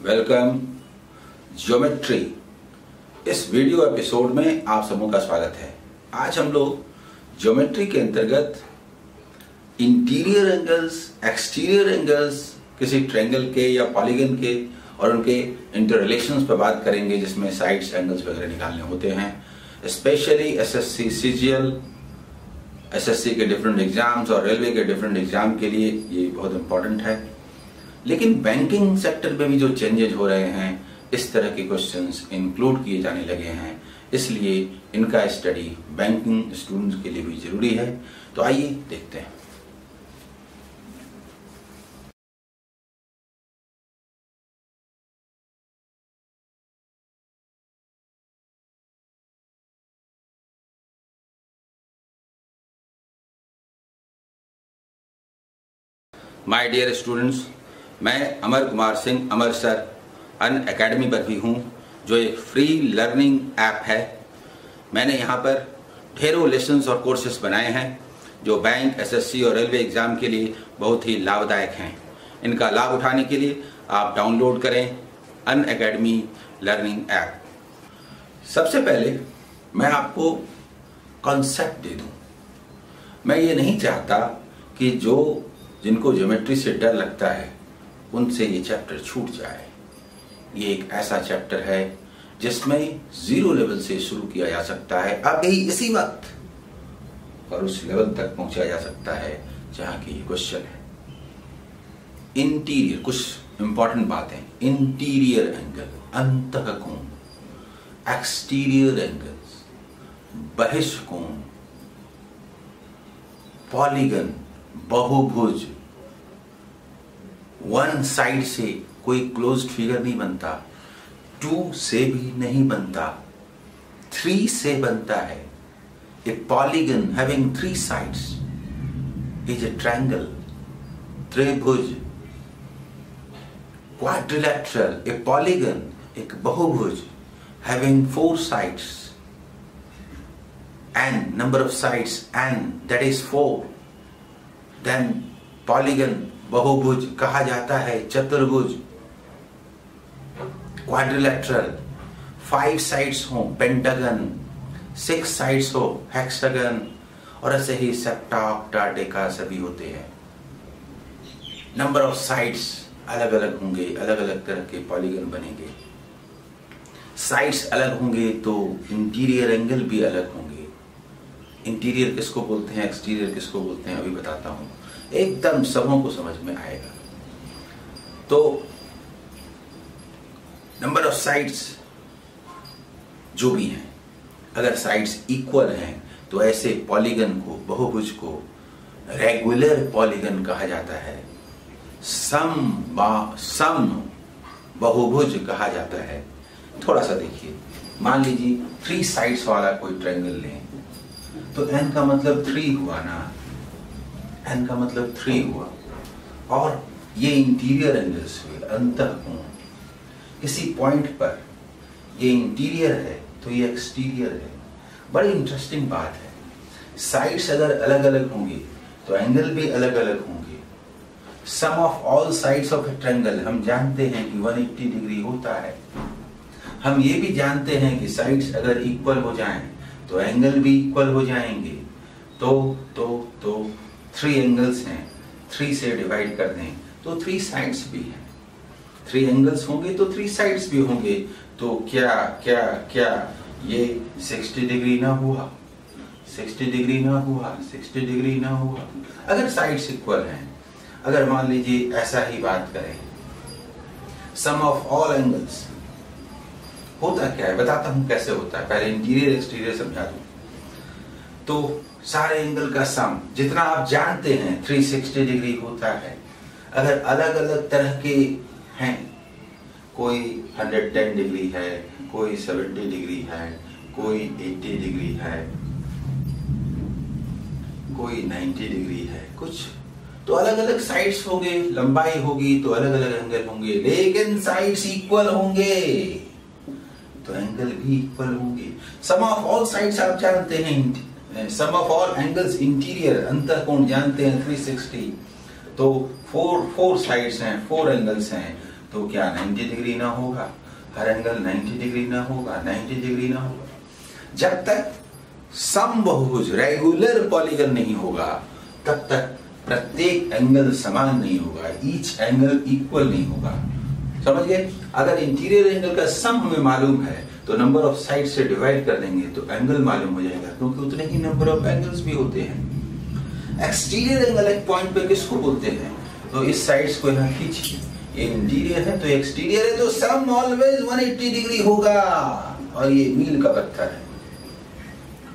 Welcome geometry. इस video episode में आप सबों का स्वागत है। आज हम लोग ज्योमेट्री के अंतर्गत इंटीरियर एंगल्स, एक्सटीरियर एंगल्स, किसी ट्रेंगल के या पॉलीगन के और उनके इंटर रिलेशन पर बात करेंगे, जिसमें साइड्स एंगल्स वगैरह निकालने होते हैं। स्पेशली एसएससी सीजीएल एसएससी के डिफरेंट एग्ज़ाम्स और रेलवे के डिफरेंट एग्ज़ाम के लिए ये बहुत इंपॉर्टेंट है। लेकिन बैंकिंग सेक्टर में भी जो चेंजेज हो रहे हैं, इस तरह के क्वेश्चंस इंक्लूड किए जाने लगे हैं। इसलिए इनका स्टडी बैंकिंग स्टूडेंट्स के लिए भी ज़रूरी है। तो आइए देखते हैं। माय डियर स्टूडेंट्स मैं Amar Kumar Singh, Amar sir, Unacademy पर भी हूँ, जो एक फ्री लर्निंग ऐप है। मैंने यहाँ पर ढेरों लेसन्स और कोर्सेस बनाए हैं, जो बैंक एसएससी और रेलवे एग्ज़ाम के लिए बहुत ही लाभदायक हैं। इनका लाभ उठाने के लिए आप डाउनलोड करें अन एकेडमी लर्निंग ऐप सबसे पहले मैं आपको कॉन्सेप्ट दे दूँ। मैं ये नहीं चाहता कि जो जिनको ज्योमेट्री से डर लगता है उनसे ये चैप्टर छूट जाए। ये एक ऐसा चैप्टर है जिसमें ज़ीरो लेवल से शुरू किया जा सकता है। अब अभी इसी वक्त और उस लेवल तक पहुँचा जा सकता है जहाँ की क्वेश्चन है। इंटीरियर कुछ इंपॉर्टेंट बात। इंटीरियर एंगल अंत कोण एक्सटीरियर एंगल्स बहिष्कोण। पॉलीगन बहुभुज। वन साइड से कोई क्लोज फिगर नहीं बनता टू से भी नहीं बनता थ्री से बनता है। A polygon having three sides is a triangle त्रिभुज क्वाड्रिलेटरल ए पॉलीगन एक बहुभुज having four sides and number of sides and that is four. Then polygon बहुभुज कहा जाता है, चतुर्भुज क्वाड्रिलेटरल फाइव साइड्स हो पेंटागन सिक्स साइड्स हो हेक्सागन और ऐसे ही सेप्टा ऑक्टा डेका सभी होते हैं। नंबर ऑफ़ साइड्स अलग अलग होंगे अलग अलग तरह के पॉलीगन बनेंगे। साइड्स अलग होंगे तो इंटीरियर एंगल भी अलग होंगे। इंटीरियर किसको बोलते हैं एक्सटीरियर किसको बोलते हैं, अभी बताता हूँ। एकदम सबों को समझ में आएगा। तो नंबर ऑफ़ साइड्स जो भी हैं, अगर साइड्स इक्वल हैं तो ऐसे पॉलीगन को, बहुभुज को रेगुलर पॉलीगन कहा जाता है। सम सम बहुभुज कहा जाता है। थोड़ा सा देखिए, मान लीजिए थ्री साइड्स वाला कोई ट्रायंगल लें। तो एन का मतलब थ्री हुआ ना। एन का मतलब थ्री हुआ। और ये इंटीरियर एंगल्स हुए अंत किसी पॉइंट पर ये इंटीरियर है तो ये एक्सटीरियर है। बड़ी इंटरेस्टिंग बात है। साइड्स अगर अलग अलग होंगी तो एंगल भी अलग अलग होंगे। Sum of all sides of a triangle हम जानते हैं कि 180 डिग्री होता है। हम ये भी जानते हैं कि साइड्स अगर इक्वल हो जाएँ तो एंगल भी इक्वल हो जाएँगे। तो तो तो थ्री एंगल्स हैं थ्री से डिवाइड कर दें तो थ्री साइड्स भी हैं। थ्री एंगल्स होंगे तो थ्री साइड्स भी होंगे। तो क्या क्या क्या? ये 60 डिग्री ना हुआ। 60 डिग्री ना हुआ 60 डिग्री ना हुआ। अगर साइड्स इक्वल हैं, अगर मान लीजिए ऐसा ही बात करें सम ऑफ़ ऑल एंगल्स होता क्या है? बताता हूँ कैसे होता है। पहले इंटीरियर एक्सटीरियर समझा दू। तो सारे एंगल का सम, जितना आप जानते हैं 360 डिग्री होता है। अगर अलग अलग तरह के हैं, कोई 110 डिग्री है, कोई 70 डिग्री है, कोई 80 डिग्री है, कोई 90 डिग्री है, कुछ तो अलग अलग साइड्स होंगे, लंबाई होगी तो अलग अलग एंगल होंगे, लेकिन साइड्स इक्वल होंगे। तो एंगल भी इक्वल होंगे। सम ऑफ़ ऑल साइड्स आप जानते हैं sum of all angles interior अंत कोण जानते हैं 360 तो फोर फोर साइड्स हैं फोर एंगल्स हैं तो क्या 90 डिग्री ना होगा? हर एंगल 90 डिग्री ना होगा 90 डिग्री ना होगा। जब तक सम बहुभुज रेगुलर पॉलीगन नहीं होगा, तब तक प्रत्येक एंगल समान नहीं होगा ईच एंगल इक्वल नहीं होगा। समझ गए अगर इंटीरियर एंगल का सम हमें मालूम है तो नंबर ऑफ़ साइड से डिवाइड कर देंगे तो एंगल मालूम हो जाएगा, क्योंकि उतने ही नंबर ऑफ़ एंगल्स भी होते हैं। एक्सटीरियर एंगल एक पॉइंट पे किसको बोलते हैं? तो इस साइड्स को यहाँ खींचिए। इंटीरियर है तो एक्सटीरियर है तो सम ऑलवेज 180 डिग्री होगा, और ये मील का पत्थर है।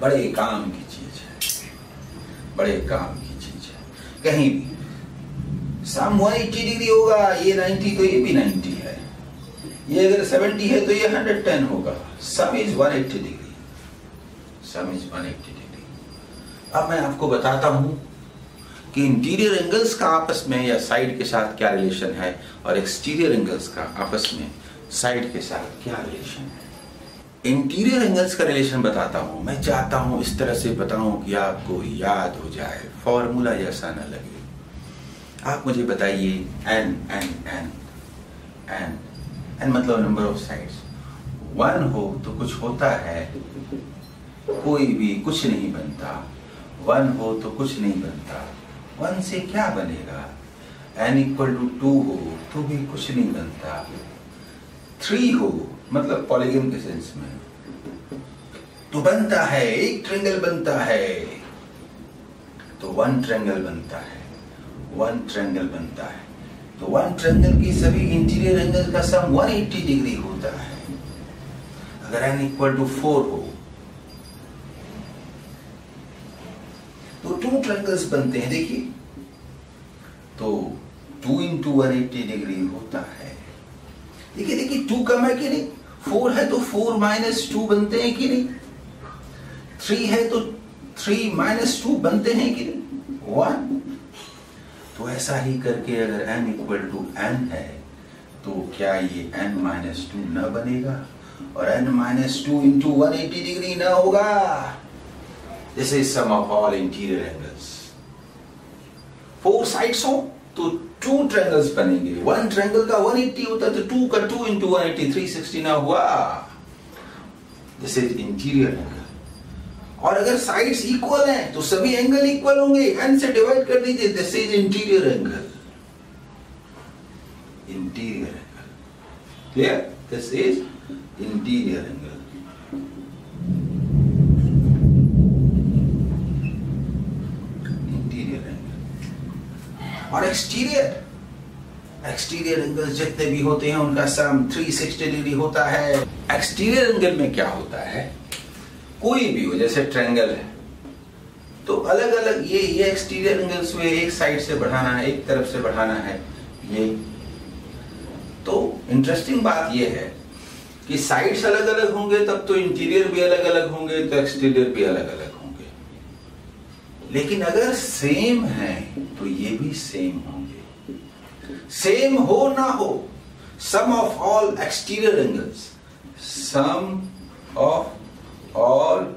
बड़े काम की चीज़ है। बड़े काम की चीज़ है। कहीं भी सम 180 डिग्री होगा, ये 90 तो ये भी 90 ये अगर 70 है तो ये 110 होगा। Sum is 180 degree sum is 180 degree अब मैं आपको बताता हूँ कि इंटीरियर एंगल्स का आपस में या साइड के साथ क्या रिलेशन है और एक्सटीरियर एंगल्स का आपस में साइड के साथ क्या रिलेशन है। इंटीरियर एंगल्स का रिलेशन बताता हूँ। मैं चाहता हूँ इस तरह से बताऊँ कि आपको याद हो जाए। फॉर्मूला जैसा ना लगे। आप मुझे बताइए N N N N N मतलब नंबर ऑफ़ साइड्स वन हो तो कुछ होता है, कोई भी कुछ नहीं बनता। वन हो तो कुछ नहीं बनता। वन से क्या बनेगा? एन इक्वल टू टू हो तो भी कुछ नहीं बनता। थ्री हो मतलब पॉलीगन के सेंस में। तो बनता है, एक ट्रेंगल बनता है। तो वन ट्रेंगल बनता है। वन ट्रेंगल बनता है। तो वन ट्रेंगल की सभी इंटीरियर एंगल का सम 180 डिग्री होता है। अगर एन इक्वल टू फोर हो तो टू ट्रेंगल्स बनते हैं, देखिए। तो two into one eighty degree होता है। देखिए देखिए टू कम है कि नहीं? फोर है तो फोर माइनस टू बनते हैं कि नहीं? थ्री है तो थ्री माइनस टू बनते हैं कि नहीं? वन ऐसा ही करके अगर n इक्वल टू एन है तो क्या ये n माइनस टू न बनेगा? और n minus two into one eighty degree न होगा? This is sum of all interior angles four sides हो तो टू ट्रेंगल्स बनेंगे। वन ट्रेंगल का 180 होता है तो टू का two into one eighty three sixty ना हुआ। दिस इज़ इंटीरियर एंगल और अगर साइड्स इक्वल हैं तो सभी एंगल इक्वल होंगे। एन से डिवाइड कर दीजिए this is interior angle interior angle clear this is interior angle interior angle और एक्सटीरियर एक्सटीरियर एंगल जितने भी होते हैं, उनका सम 360 डिग्री होता है। एक्सटीरियर एंगल में क्या होता है? कोई भी हो, जैसे ट्रेंगल है। तो अलग अलग ये ये एक्सटीरियर एंगल्स हुए एक साइड से बढ़ाना है, एक तरफ़ से बढ़ाना है, ये। तो इंटरेस्टिंग बात ये है कि साइड्स अलग अलग होंगे, तब तो इंटीरियर भी अलग अलग होंगे तो एक्सटीरियर भी अलग अलग होंगे। लेकिन अगर सेम है तो ये भी सेम होंगे। सेम हो ना हो sum of all exterior angles sum of all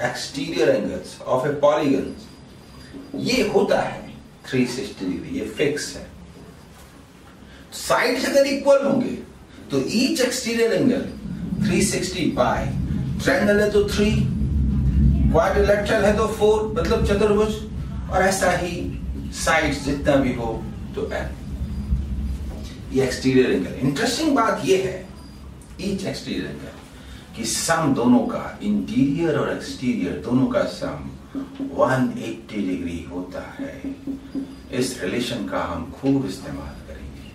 exterior angles of a polygon. ये होता है 360 डिग्री ये फिक्स है। साइड्स अगर इक्वल होंगे तो each exterior angle 360 by triangle है तो 3 क्वाड्रिलेटरल है तो 4 मतलब चतुर्भुज, और ऐसा ही साइड जितना भी हो तो एन ये एक्सटीरियर एंगल इंटरेस्टिंग बात ये है ईच एक्सटीरियर एंगल कि सम दोनों का इंटीरियर और एक्सटीरियर दोनों का सम 180 डिग्री होता है। इस रिलेशन का हम खूब इस्तेमाल करेंगे।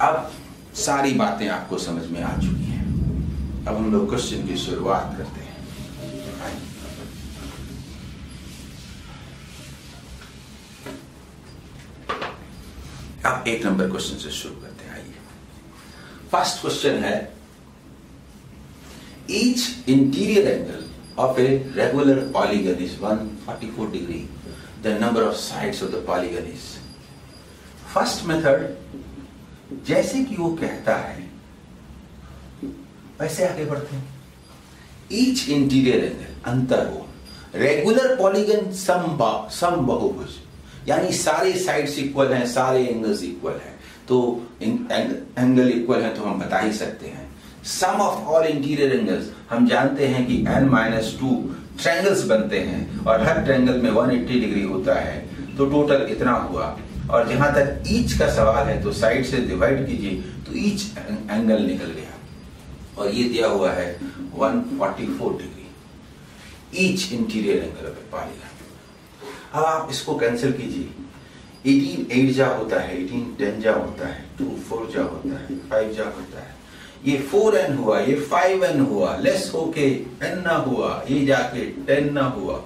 अब सारी बातें आपको समझ में आ चुकी हैं। अब हम लोग क्वेश्चन की शुरुआत करते हैं। अब एक नंबर क्वेश्चन से शुरू करते हैं। आइए। फ़र्स्ट क्वेश्चन है Each interior angle of a regular polygon is 144 degree. The number of sides of the polygon is. First method, जैसे कि वो कहता है वैसे आगे बढ़ते हैं ईच इंटीरियर एंगल अंतर हो रेगुलर पॉलीगन सम बहुभुज यानी सारे साइड्स इक्वल हैं सारे एंगल्स इक्वल हैं तो एंगल इक्वल है तो हम बता ही सकते हैं sum of all interior angles हम जानते हैं कि n माइनस टू ट्रैंगल्स बनते हैं और हर ट्रैंगल में 180 डिग्री होता है। तो टोटल इतना हुआ। और जहाँ तक ईच का सवाल है तो साइड से डिवाइड कीजिए तो ईच एंगल निकल गया। और ये दिया हुआ है 144 degree each interior angle of polygon अब आप इसको कैंसिल कीजिए। 18 8 जा होता है 18 10 जा होता है 2 4 जा होता है 5 जा होता है। ये फोर एन हुआ, ये फाइव एन हुआ लेस होके एन ना हुआ, ये जाके 10 ना हुआ।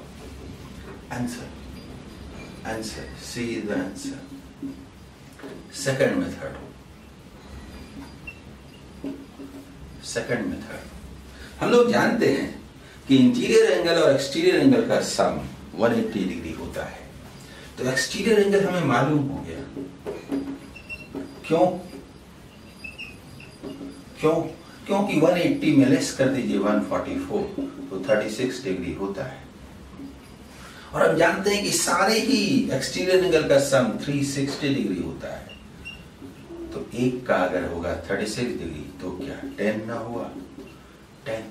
Answer answer C the answer second method second method हम लोग जानते हैं कि इंटीरियर एंगल और एक्सटीरियर एंगल का सम 180 डिग्री होता है। तो एक्सटीरियर एंगल हमें मालूम हो गया। क्यों? क्यों? क्योंकि 180 में लेस कर दीजिए 144 तो 36 डिग्री होता है। और हम जानते हैं कि सारे ही एक्सटीरियर एंगल का सम 360 डिग्री होता है। तो एक का अगर होगा 36 डिग्री तो क्या 10 ना हुआ? 10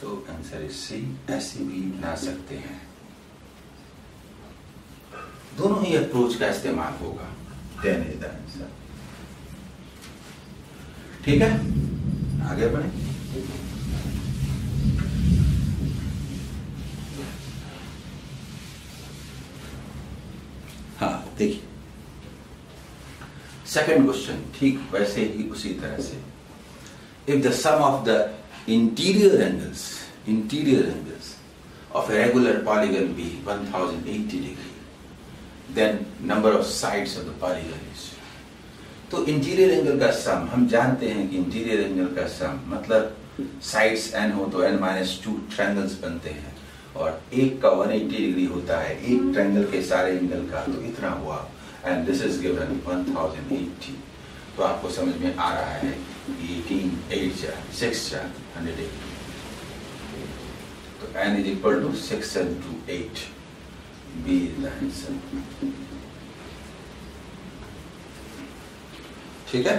तो आंसर इज़ सी, ऐसे भी बना सकते हैं। दोनों ही अप्रोच का इस्तेमाल होगा। टेन इज़ द आंसर ठीक है? आगे बढ़े। हाँ देखिए। सेकेंड क्वेश्चन ठीक वैसे ही उसी तरह से। If the sum of the interior angles interior angles of a regular polygon be 1080 degree, then number of sides of the polygon is. तो इंटीरियर एंगल का सम हम जानते हैं कि इंटीरियर एंगल का सम मतलब साइड्स एन हो तो एन माइनस टू ट्रैंगल्स बनते हैं और एक का 180 डिग्री होता है, एक ट्रैंगल के सारे एंगल का तो इतना हुआ एंड दिस इज़ गिवन 1080 तो आपको समझ में आ रहा है 18 8 जा 6 जा 180 तो n is equal to 6 and to 8. B is the answer. ठीक है?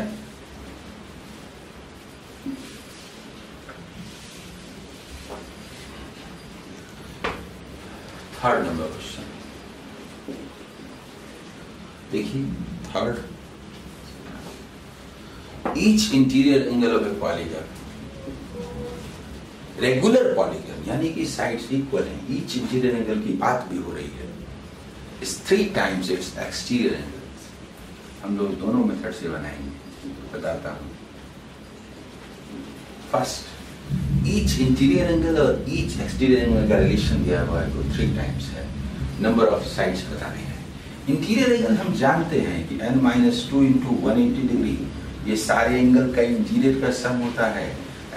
थर्ड नंबर क्वेश्चन देखिए third each interior angle of a polygon regular polygon यानी कि साइड्स इक्वल हैं। ईच इंटीरियर एंगल की बात भी हो रही है। इस three times its exterior angle हम लोग दोनों मेथड से बनाएँगे, बताता हूँ। फ़र्स्ट ईच इंटीरियर एंगल और ईच एक्सटीरियर एंगल का रिलेशन दिया हुआ है थ्री टाइम्स है। नंबर ऑफ़ साइड्स बताने हैं। इंटीरियर एंगल हम जानते हैं कि n minus two into one eighty degree ये सारे एंगल का इंटीरियर का सम होता है।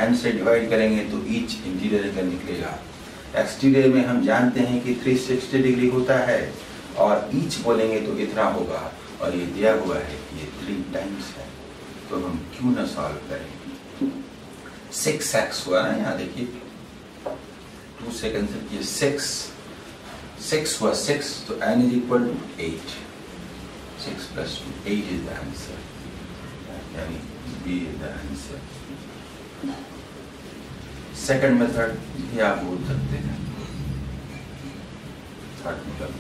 एन से डिवाइड करेंगे तो ईच इंटीरियर एंगल निकलेगा। एक्सटीरियर में हम जानते हैं कि 360 डिग्री होता है और ईच बोलेंगे तो इतना होगा। और ये दिया हुआ है कि ये थ्री टाइम्स है तो हम क्यों ना सॉल्व करें? सिक्स एक्स हुआ ना यहाँ, देखिए। टू से कैंसिल किए सिक्स सिक्स हुआ सिक्स तो n is equal to eight six plus two eight is the answer यानी B is the answer second method भी आप बोल सकते हैं। थर्ड मेथड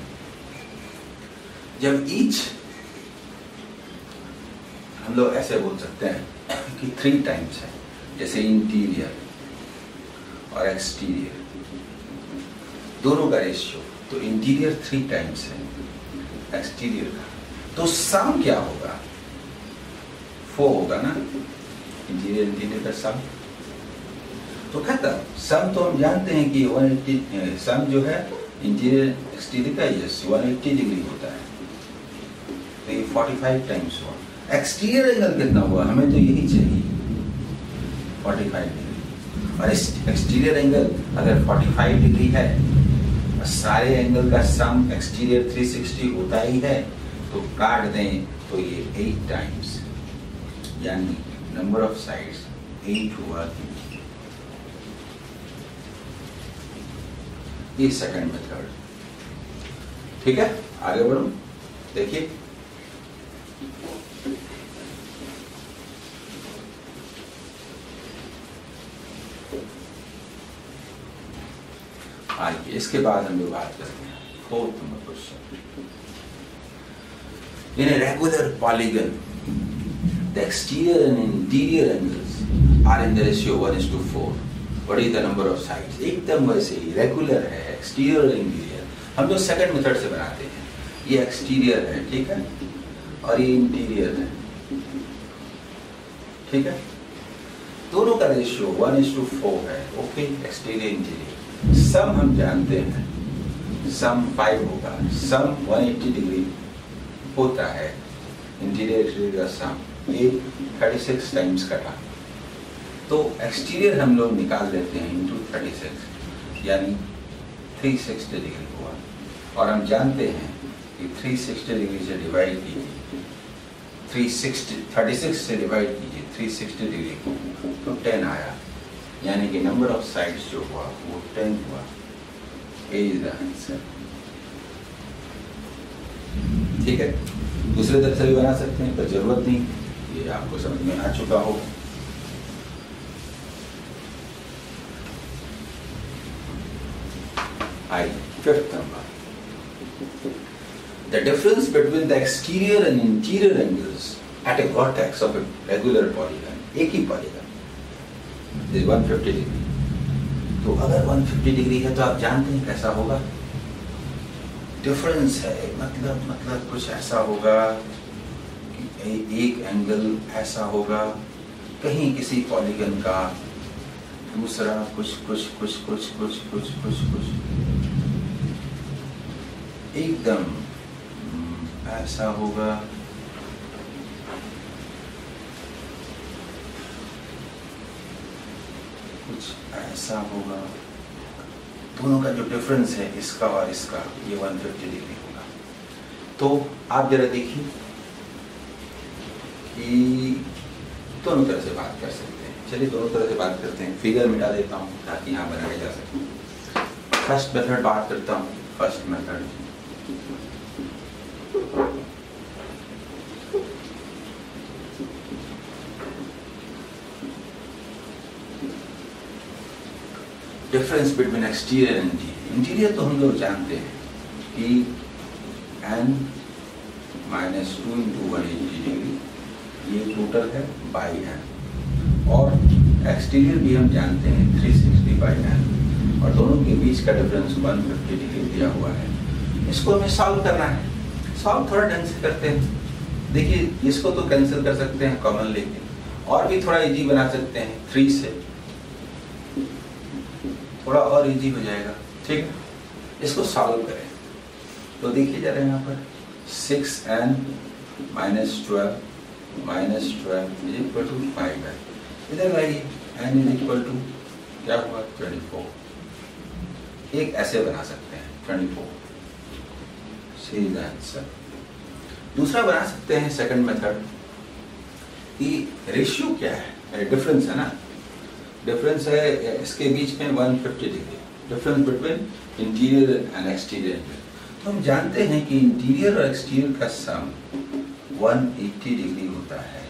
जब ईच हम लोग ऐसे बोल सकते हैं कि थ्री टाइम्स है, जैसे इंटीरियर और एक्सटीरियर दोनों का रेशियो तो इंटीरियर थ्री टाइम्स है एक्सटीरियर का। तो सम क्या होगा? फोर होगा ना? इंटीरियर इंटीरियर का सम तो खत्म सम तो हम जानते हैं कि 180 सम जो है इंटीरियर एक्सटीरियर का यस 180 डिग्री होता है। तो ये 45 टाइम्स हुआ एक्सटीरियर एंगल कितना हुआ? हमें तो यही चाहिए। 45 डिग्री और इस एक्सटीरियर एंगल अगर 45 डिग्री है, और सारे एंगल का सम एक्सटीरियर 360 होता ही है तो काट दें तो ये 8 टाइम्स यानी नंबर ऑफ़ साइड्स 8 हुआ ये सेकंड मेथड ठीक है? आगे बढ़ो? देखिए। आइए इसके बाद हम बात करते हैं fourth number question In a regular polygon, the exterior and interior angles are in the ratio 1 is to 4. What is the number of sides? एकदम वैसे ही रेगुलर है एक्सटीरियर इंटीरियर हम जो सेकंड मेथड से बनाते हैं। ये एक्सटीरियर है ठीक है? और ये इंटीरियर है। ठीक है? दोनों का ratio one is to four है ओके एक्सटीरियर इंटीरियर सम हम जानते हैं सम फाइव होगा सम 180 डिग्री होता है इंटीरियर का सम ये 36 टाइम्स कटा। तो एक्सटीरियर हम लोग निकाल लेते हैं इंटू थर्टी सिक्स यानी 360 डिग्री हुआ। और हम जानते हैं कि 360 डिग्री से डिवाइड कीजिए 360 36 से डिवाइड कीजिए 360 डिग्री को तो टेन आया। यानी कि नंबर ऑफ़ साइड्स जो हुआ, वो टेन हुआ। ए इज़ द आंसर ठीक है? दूसरे तरफ़ से भी बना सकते हैं, पर ज़रूरत नहीं। ये आपको समझ में आ चुका हो। आई fifth number the difference between the exterior and interior angles at a vertex of a regular polygon एक ही पॉलीगन is 150 degree. तो अगर 150 डिग्री है तो आप जानते हैं कैसा होगा? डिफरेंस है मतलब मतलब कुछ ऐसा होगा कि एक एंगल ऐसा होगा, कहीं किसी पॉलीगन का, दूसरा कुछ कुछ कुछ कुछ कुछ कुछ कुछ कुछ। एकदम ऐसा होगा। कुछ ऐसा होगा। दोनों का जो डिफरेंस है, इसका और इसका, ये 150 डिग्री होगा। तो आप जरा देखिए कि दोनों तरह से बात कर सकते हैं। चलिए, दोनों तरह से बात करते हैं। फिगर मिटा देता हूँ ताकि यहाँ बनाया जा सके। फ़र्स्ट मेथड बात करता हूँ। First method difference between exterior and interior interior तो हम लोग जानते हैं कि n minus two into one eighty ये टोटल है बाई एन और एक्सटीरियर भी हम जानते हैं थ्री सिक्सटी बाई एन और दोनों के बीच का डिफरेंस वन फिफ्टी डिग्री दिया हुआ है। इसको हमें सॉल्व करना है। सॉल्व थोड़ा ढंग से करते हैं। देखिए, इसको तो कैंसिल कर सकते हैं कॉमन लेके और भी थोड़ा इजी बना सकते हैं थ्री से। थोड़ा और इजी हो जाएगा। ठीक? इसको सॉल्व करें। तो देखिए जरा यहाँ पर। Six n minus twelve minus twelve is equal to five है इधर लाइए एन इज़ इक्वल टू क्या हुआ? ट्वेंटी फोर एक ऐसे बना सकते हैं twenty four C is answer दूसरा बना सकते हैं सेकंड मेथड कि रेशियो क्या है? डिफरेंस है ना? डिफरेंस है, इसके बीच में 150 degree difference between interior and exterior तो हम जानते हैं कि इंटीरियर और एक्सटीरियर का सम 180 डिग्री होता है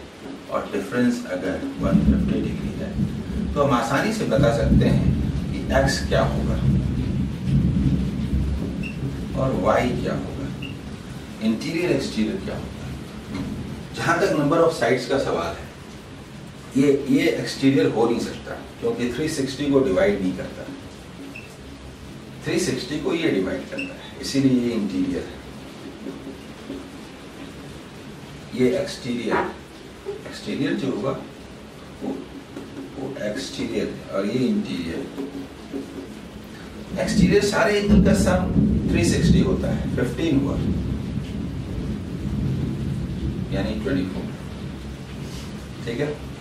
और डिफरेंस अगर 150 डिग्री है तो हम आसानी से बता सकते हैं कि x क्या होगा और y क्या होगा. इंटीरियर एक्सटीरियर क्या होगा? जहाँ तक नंबर ऑफ़ साइड्स का सवाल है ये ये एक्सटीरियर हो नहीं सकता, क्योंकि 360 को डिवाइड नहीं करता। 360 को ये डिवाइड करता है, इसीलिए ये इंटीरियर है। ये एक्सटीरियर एक्सटीरियर जो होगा, वो वो एक्सटीरियर और ये इंटीरियर एक्सटीरियर सारे एंगल का सम 360 होता है 15 हुआ। यानी 24 ठीक है?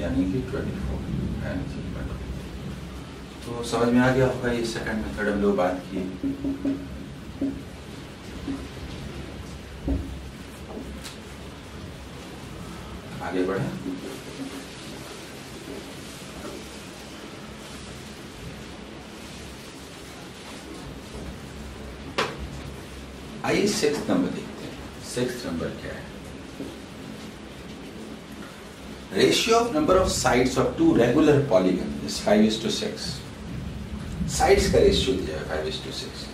यानी कि 24 एंड तो समझ में आ गया होगा ये सेकंड मेथड हम लोग बात किए। आगे बढ़े। आइए सिक्स नंबर देखते हैं। सिक्स नंबर क्या है? Ratio of number of sides of two regular polygon is five is to six sides का रेशियो दिया है five is to six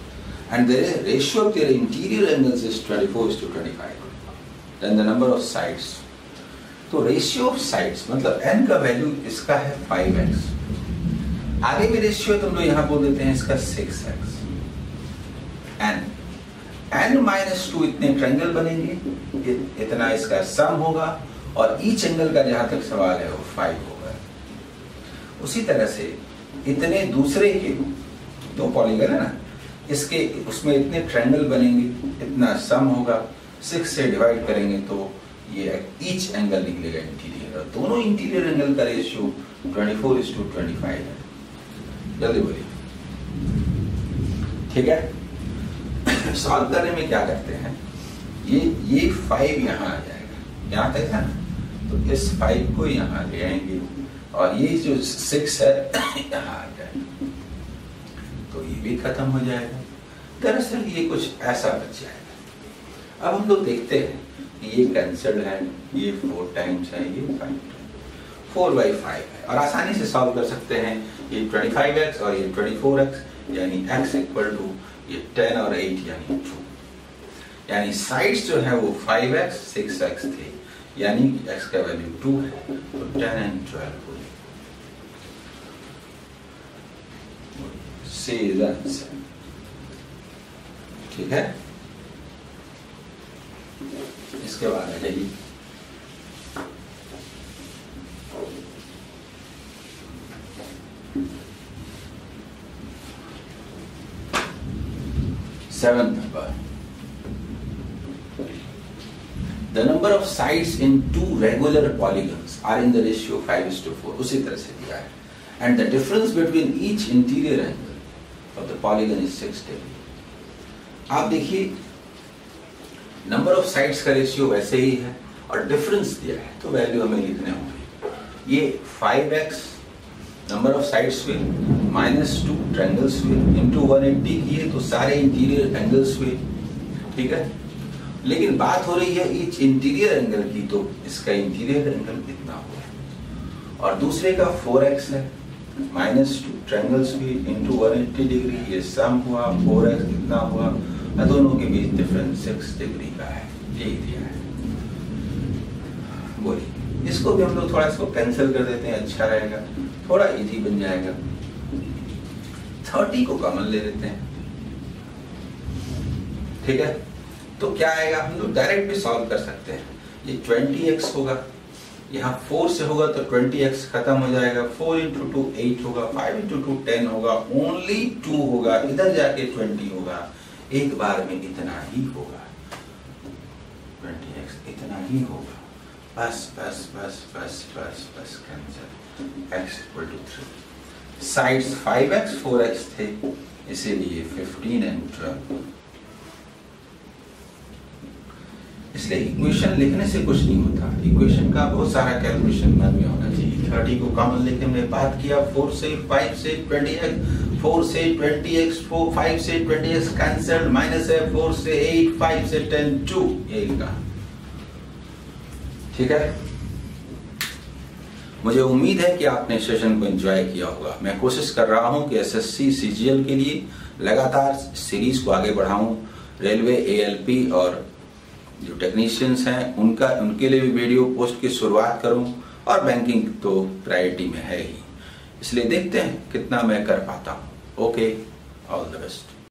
and the ratio of their interior angles is 24 is to 25 then the number of sides. तो ratio of sides मतलब n का value इसका है 5x आगे भी रेशियो तुम लोग यहाँ बोल देते हैं इसका 6x n. N minus two इतने ट्रेंगल बनेंगे. इतना इसका सम होगा. और ईच एंगल का जहाँ तक सवाल है, वो 5 होगा। उसी तरह से इतने दूसरे के दो पॉलीगन है ना, इसके, उसमें इतने ट्रायंगल बनेंगे, इतना सम होगा सिक्स से डिवाइड करेंगे तो ये ईच एंगल निकलेगा इंटीरियर और दोनों इंटीरियर एंगल का ratio 24 is to twenty five है। जल्दी बोलिए। ठीक है? सॉल्व करने में क्या करते हैं? ये ये फाइव यहाँ आ जाएगा। यहाँ तक है ना? तो इस फाइव को यहाँ ले आएँगे। और ये जो सिक्स है, यहाँ आ जाएगा तो ये भी खत्म हो जाएगा। दरअसल ये कुछ ऐसा बच जाएगा। अब हम लोग देखते हैं ये कैंसल्ड है, ये फोर टाइम्स है, ये फाइव फोर बाई फाइव है। और आसानी से सॉल्व कर सकते हैं। ये ट्वेंटी फाइव एक्स और ये ट्वेंटी फोर एक्स यानी एक्स इक्वल टू ये टेन और एट यानी टू यानी साइड्स जो है वो फाइव एक्स सिक्स एक्स थे। यानी एक्स का वैल्यू टू है तो टेन एंड ट्वेल्व हो ठीक है? इसके बाद आ जाइए seventh number The number of sides in two regular polygons are in the ratio 5 is to 4. उसी तरह से दिया है. And the difference between each interior angle of the polygon is 6 degree. आप देखिए नंबर ऑफ़ साइड्स का ratio वैसे ही है और डिफरेंस दिया है तो वैल्यू हमें लिखने होंगे ये 5x नंबर ऑफ़ साइड्स हुए माइनस टू ट्रैंगल्स हुए इंटू वन एट्टी किए तो सारे इंटीरियर एंगल्स हुए ठीक है लेकिन बात हो रही है ईच इंटीरियर एंगल की तो इसका इंटीरियर एंगल कितना हुआ और दूसरे का 4x है माइनस टू ट्रैंगल्स हुए इंटू वन एट्टी डिग्री ये सम हुआ 4x कितना हुआ दोनों के बीच डिफरेंस सिक्स डिग्री का है, यही दिया है। बोलिए, इसको भी हम लोग थोड़ा इसको कैंसिल कर देते हैं अच्छा रहेगा, थोड़ा इजी बन जाएगा। थर्टी को कॉमन ले लेते हैं। ठीक है? तो क्या आएगा? हम लोग डायरेक्ट भी सॉल्व कर सकते हैं। ये ट्वेंटी एक्स होगा। यहाँ फोर से होगा तो ट्वेंटी एक्स खत्म हो जाएगा। फोर इंटू टू एट होगा। फाइव इंटू टू टेन होगा। ओनली टू होगा। इधर जाके ट्वेंटी होगा। एक बार में इतना ही होगा। ट्वेंटी एक्स इतना ही होगा। बस बस बस बस बस बस cancel x equal to three sides five x four x थे। इसीलिए फिफ्टीन एंड ट्वेल्व इसलिए इक्वेशन लिखने से कुछ नहीं होता। इक्वेशन का बहुत सारा कैलकुलेशन मन में होना चाहिए। थर्टी को कॉमन लेके हमने बात किया फोर से फाइव से ट्वेंटी एक्स फोर से ट्वेंटी एक्स फोर फाइव से ट्वेंटी एक्स कैंसल्ड माइनस है फोर से एट फाइव से टेन टू ये लिखा। ठीक है? मुझे उम्मीद है कि आपने सेशन को एंजॉय किया होगा। मैं कोशिश कर रहा हूँ कि एसएससी सीजीएल के लिए लगातार सीरीज़ को आगे बढ़ाऊं। रेलवे एएलपी और जो टेक्नीशियंस हैं, उनका, उनके लिए भी वीडियो पोस्ट की शुरुआत करूँ, और बैंकिंग तो प्रायोरिटी में है ही। इसलिए देखते हैं कितना मैं कर पाता हूँ। Okay all the best